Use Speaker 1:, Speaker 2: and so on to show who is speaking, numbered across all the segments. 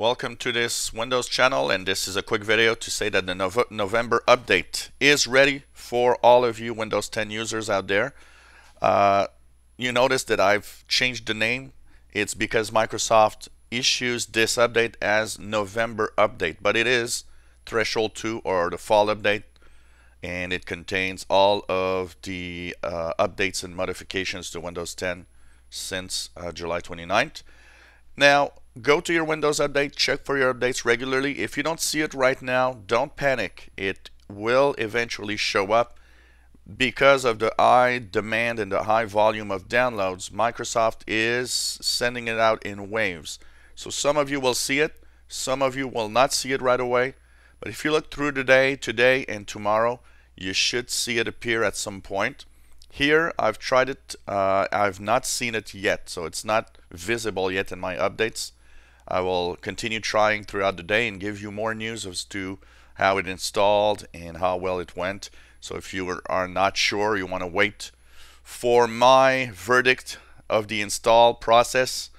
Speaker 1: Welcome to this Windows channel and this is a quick video to say that the Nov November update is ready for all of you Windows 10 users out there. Uh, you notice that I've changed the name. It's because Microsoft issues this update as November update, but it is Threshold 2 or the fall update and it contains all of the uh, updates and modifications to Windows 10 since uh, July 29th. Now, go to your Windows Update, check for your updates regularly. If you don't see it right now, don't panic. It will eventually show up. Because of the high demand and the high volume of downloads, Microsoft is sending it out in waves. So some of you will see it, some of you will not see it right away. But if you look through today, today, and tomorrow, you should see it appear at some point. Here, I've tried it. Uh, I've not seen it yet, so it's not visible yet in my updates. I will continue trying throughout the day and give you more news as to how it installed and how well it went. So if you are not sure, you want to wait for my verdict of the install process.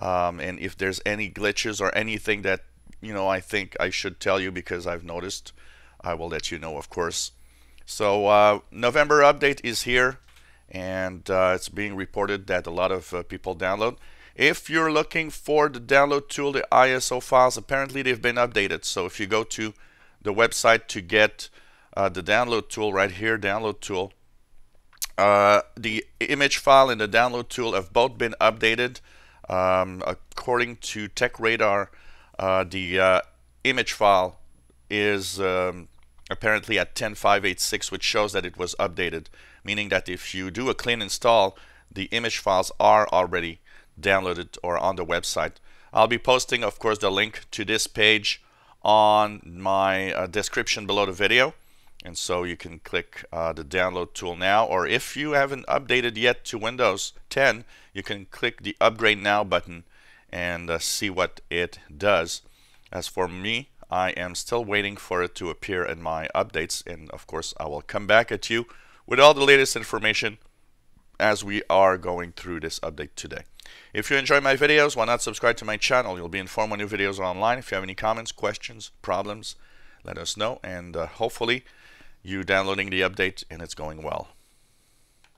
Speaker 1: Um, and if there's any glitches or anything that you know I think I should tell you because I've noticed, I will let you know, of course. So uh, November update is here and uh, it's being reported that a lot of uh, people download. If you're looking for the download tool, the ISO files, apparently they've been updated. So if you go to the website to get uh, the download tool right here, download tool, uh, the image file and the download tool have both been updated. Um, according to TechRadar, uh, the image file is um, apparently at 10586 which shows that it was updated meaning that if you do a clean install the image files are already downloaded or on the website. I'll be posting of course the link to this page on my uh, description below the video. And so you can click uh, the download tool now or if you haven't updated yet to Windows 10 you can click the upgrade now button and uh, see what it does. As for me I am still waiting for it to appear in my updates. And of course I will come back at you with all the latest information as we are going through this update today. If you enjoy my videos, why not subscribe to my channel? You'll be informed when new videos are online. If you have any comments, questions, problems, let us know and uh, hopefully you downloading the update and it's going well.